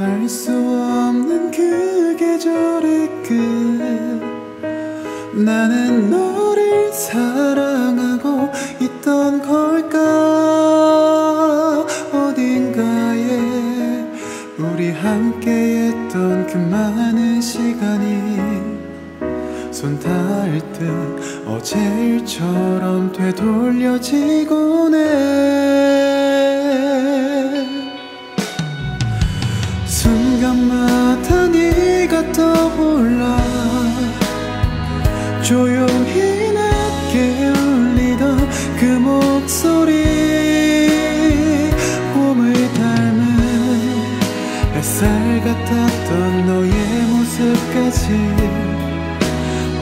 알 수 없는 그 계절의 끝. 나는 너를 사랑하고 있던 걸까? 어딘가에 우리 함께 했던 그 많은 시간이 손 닿을 듯 어제 일처럼 되돌려지곤 해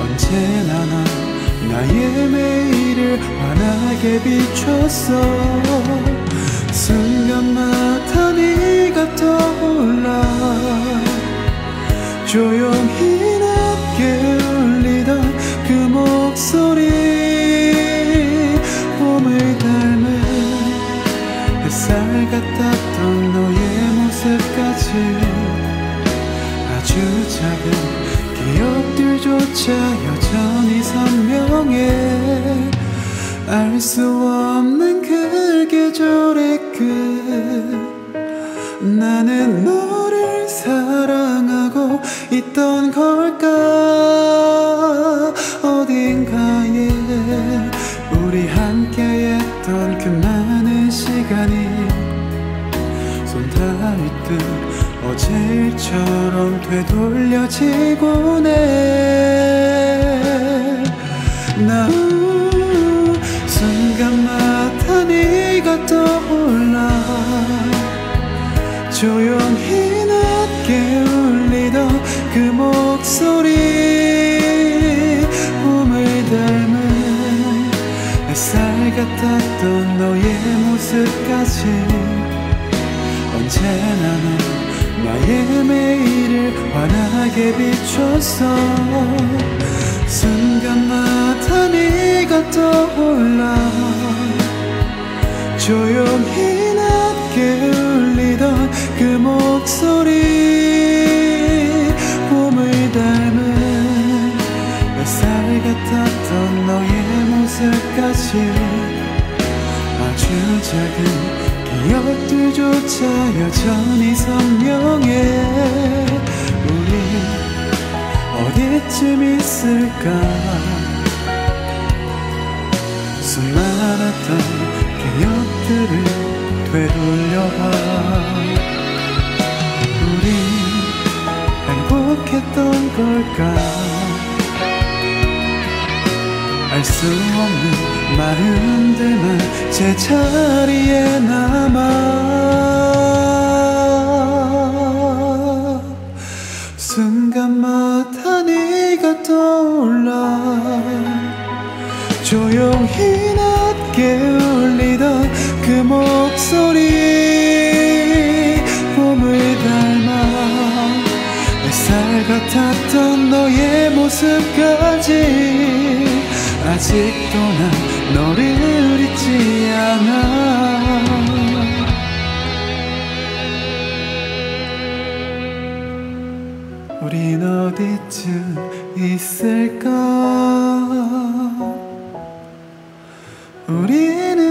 언제나 난 나의 매일을 환하게 비췄어 순간마다 네가 떠올라 조용히 조차 여전히 선명해. 알 수 없는 그 계절의 끝. 나는 너를 사랑하고 있던 걸까? 어딘가에 우리 함께 했던 그 많은 시간이 손 닿을 듯 어제 일처럼 되돌려지곤 해나 순간마다 네가 떠올라. 조용히 낮게 울리던 그 목소리 봄을 닮은 햇살 같았던 너의 모습까지 언제나 넌 나의 매일을 환하게 비췄어 순간마다 네가 떠올라 조용히 낮게 울리던 그 목소리 봄을 닮은 햇살 같았던 너의 모습까지 아주 작은 기억들조차 여전히 선명해. 우리 어디쯤 있을까? 수많았던 기억들을 되돌려봐. 우리 행복했던 걸까 알 수 없는 마음들만 제자리에 남아. 순간마다 네가 떠올라. 조용히 낮게 울리던 그 목소리. 봄을 닮아 햇살 같았던 너의 모습까지 아직도 난 너를 잊지 않아. 우린 어디쯤 있을까? 우리는